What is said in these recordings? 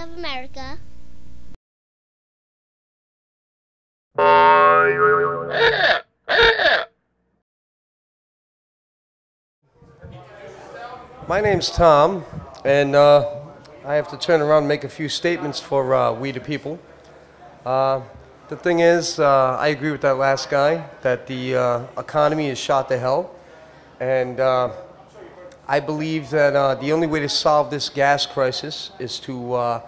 of America. My name's Tom, and uh, I have to turn around and make a few statements for uh, we the people. Uh, the thing is, uh, I agree with that last guy that the uh, economy is shot to hell, and uh, I believe that uh, the only way to solve this gas crisis is to uh,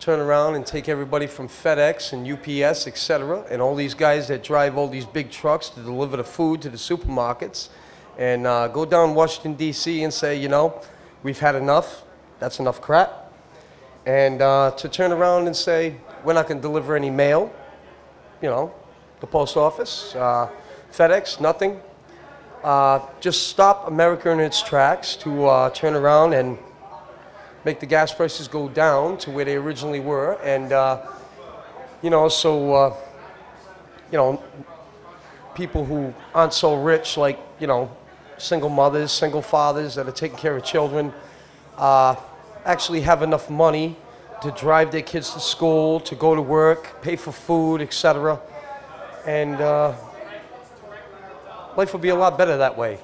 turn around and take everybody from FedEx and UPS, etc., and all these guys that drive all these big trucks to deliver the food to the supermarkets, and uh, go down Washington D.C. and say, you know, we've had enough. That's enough crap. And uh, to turn around and say, we're not going to deliver any mail. You know, the post office, uh, FedEx, nothing. Uh, just stop America in its tracks to uh, turn around and make the gas prices go down to where they originally were. And, uh, you know, so, uh, you know, people who aren't so rich, like, you know, single mothers, single fathers that are taking care of children, uh, actually have enough money to drive their kids to school, to go to work, pay for food, etc. And uh, life would be a lot better that way.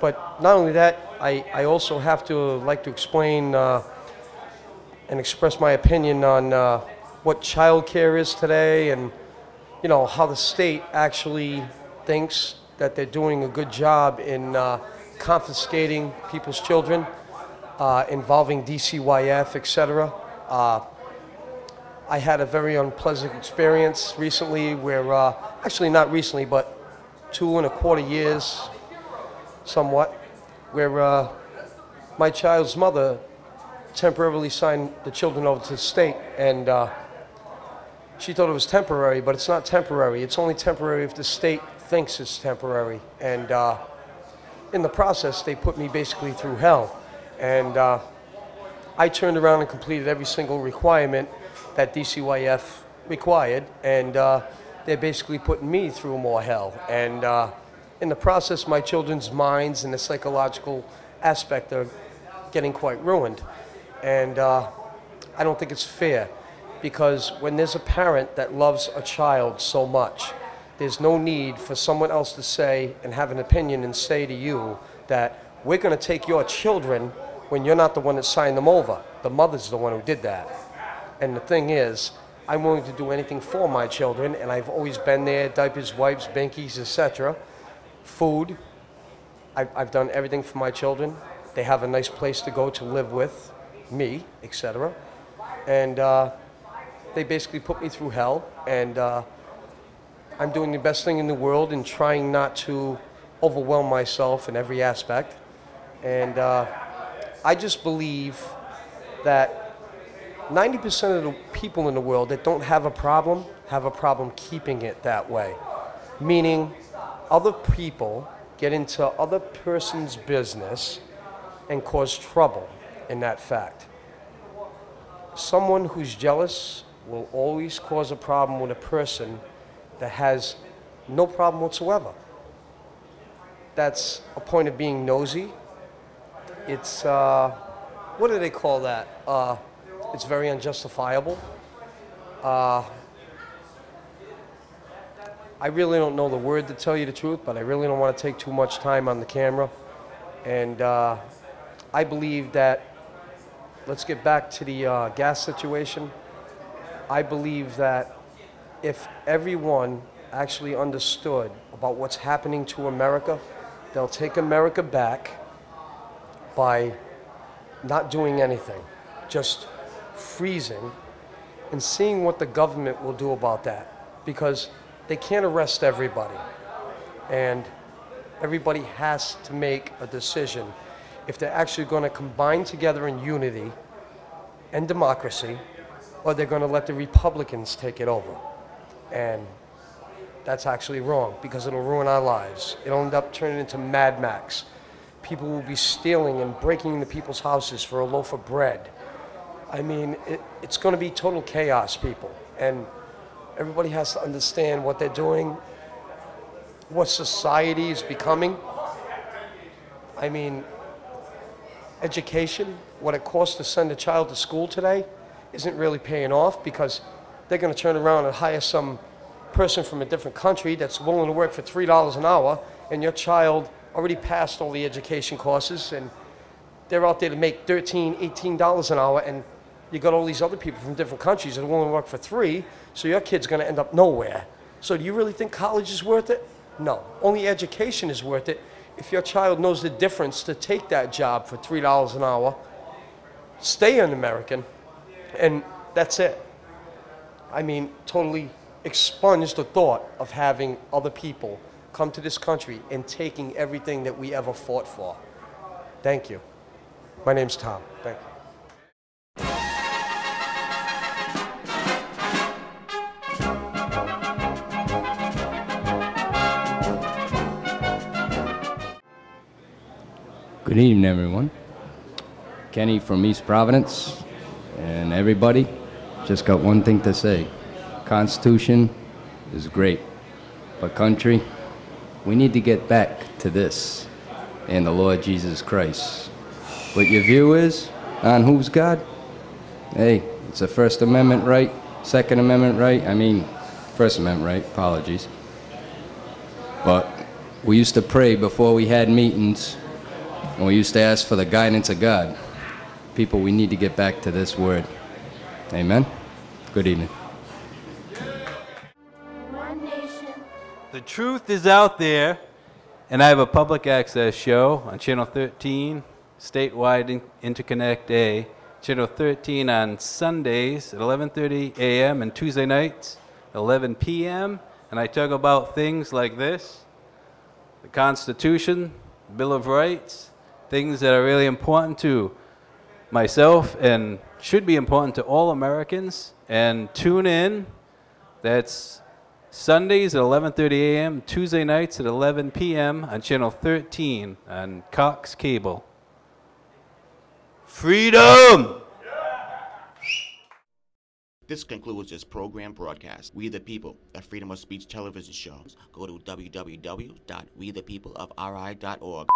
But not only that, I, I also have to like to explain uh, and express my opinion on uh, what child care is today and you know how the state actually thinks that they're doing a good job in uh, confiscating people's children, uh, involving DCYF, etc. Uh, I had a very unpleasant experience recently where, uh, actually not recently, but two and a quarter years, somewhat, where uh, my child's mother temporarily signed the children over to the state, and uh, she thought it was temporary, but it's not temporary. It's only temporary if the state thinks it's temporary. And uh, in the process, they put me basically through hell. And uh, I turned around and completed every single requirement that DCYF required, and uh, they're basically putting me through more hell. And uh, in the process, my children's minds and the psychological aspect are getting quite ruined. And uh, I don't think it's fair because when there's a parent that loves a child so much, there's no need for someone else to say and have an opinion and say to you that we're going to take your children when you're not the one that signed them over. The mother's the one who did that. And the thing is, I'm willing to do anything for my children, and I've always been there diapers, wipes, binkies, etc. Food. I've, I've done everything for my children. They have a nice place to go to live with me, etc. And uh, they basically put me through hell, and uh, I'm doing the best thing in the world and trying not to overwhelm myself in every aspect. And uh, I just believe that 90% of the people in the world that don't have a problem have a problem keeping it that way. Meaning, other people get into other person's business and cause trouble in that fact. Someone who's jealous will always cause a problem with a person that has no problem whatsoever. That's a point of being nosy. It's, uh, what do they call that? Uh, it's very unjustifiable. Uh, I really don't know the word to tell you the truth, but I really don't want to take too much time on the camera. And uh, I believe that, let's get back to the uh, gas situation. I believe that if everyone actually understood about what's happening to America, they'll take America back by not doing anything, just freezing and seeing what the government will do about that. Because they can't arrest everybody. And everybody has to make a decision if they're actually going to combine together in unity and democracy or they're going to let the Republicans take it over. And that's actually wrong because it'll ruin our lives. It'll end up turning into Mad Max. People will be stealing and breaking into people's houses for a loaf of bread. I mean, it, it's going to be total chaos, people. And everybody has to understand what they're doing, what society is becoming. I mean, education, what it costs to send a child to school today, isn't really paying off because they're going to turn around and hire some person from a different country that's willing to work for $3 an hour, and your child already passed all the education courses, and they're out there to make $13, $18 an hour, and you got all these other people from different countries that to work for three, so your kid's going to end up nowhere. So do you really think college is worth it? No. Only education is worth it if your child knows the difference to take that job for $3 an hour, stay an American, and that's it. I mean, totally expunge the thought of having other people come to this country and taking everything that we ever fought for. Thank you. My name's Tom. Thank you. Good evening, everyone. Kenny from East Providence, and everybody. Just got one thing to say. Constitution is great, but country, we need to get back to this and the Lord Jesus Christ. What your view is on who's God? Hey, it's a First Amendment right, Second Amendment right. I mean, First Amendment right. Apologies. But we used to pray before we had meetings and we used to ask for the guidance of God. People, we need to get back to this word. Amen. Good evening. The truth is out there, and I have a public access show on Channel 13, statewide in- Interconnect A, Channel 13 on Sundays at 11:30 a.m. and Tuesday nights 11 p.m. And I talk about things like this: the Constitution, Bill of Rights, things that are really important to myself and should be important to all Americans. And tune in. That's Sundays at 11:30 a.m., Tuesday nights at 11 p.m. on channel 13 on Cox Cable. Freedom! This concludes this program broadcast. We the People, a freedom of speech television show. Go to www.wethepeopleofri.org.